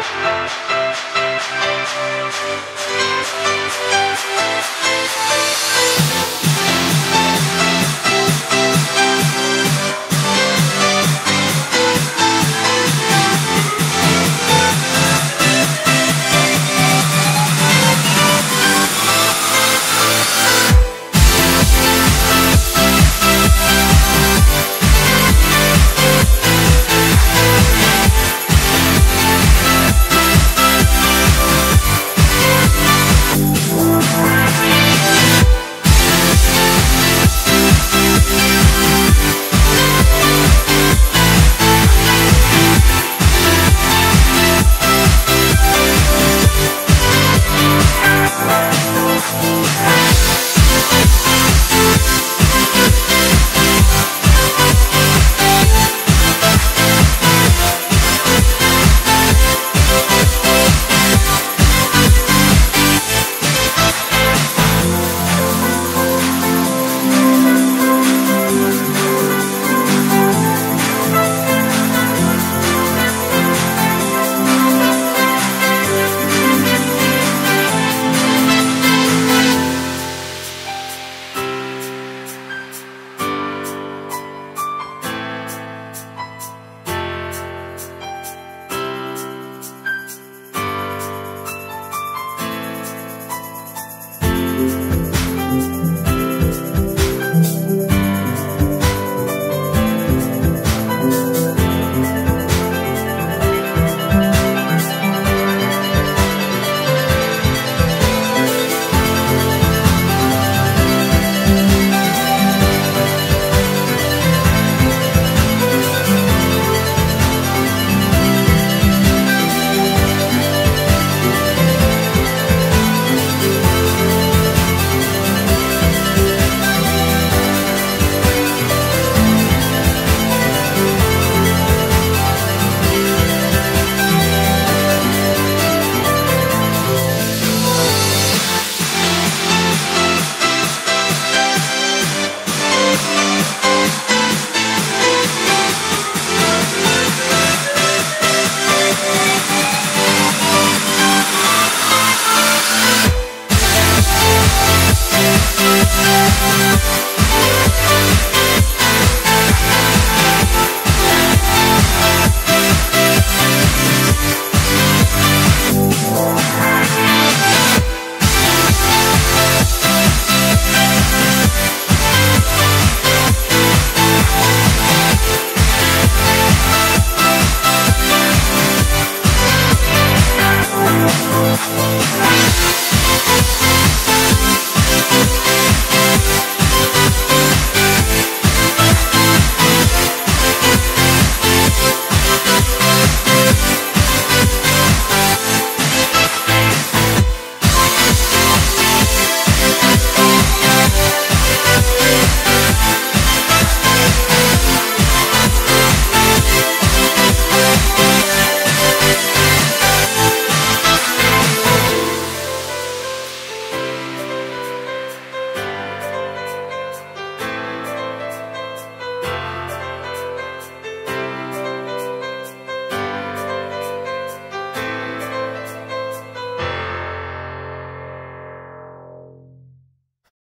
Música